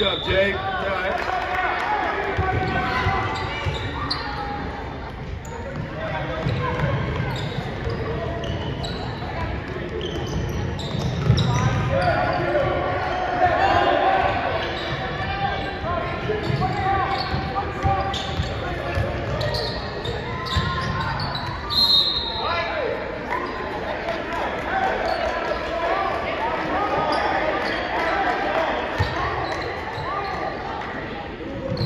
job, Jake.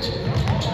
All right.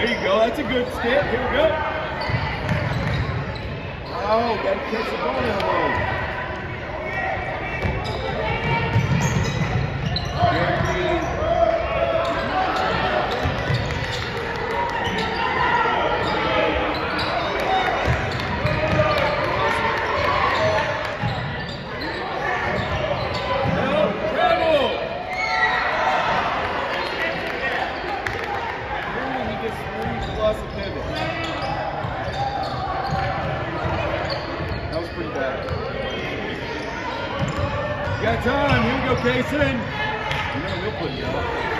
There you go. That's a good step. Here we go. Oh, got to catch the ball in now, Got time. Here we go, Kaysen. You know he'll put it up.